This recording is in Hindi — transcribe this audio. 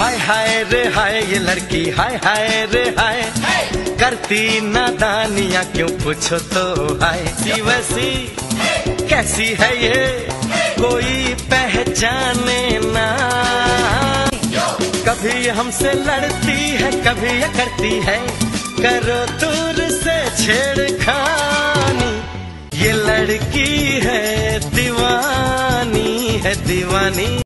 हाय हाय रे हाय ये लड़की हाय हाय रे हाय। करती नादानियाँ क्यों पूछो तो हाय? वैसी कैसी है ये? कोई पहचाने ना। कभी हमसे लड़ती है कभी ये करती है। करो दूर से छेड़खानी। ये लड़की है दीवानी है दीवानी।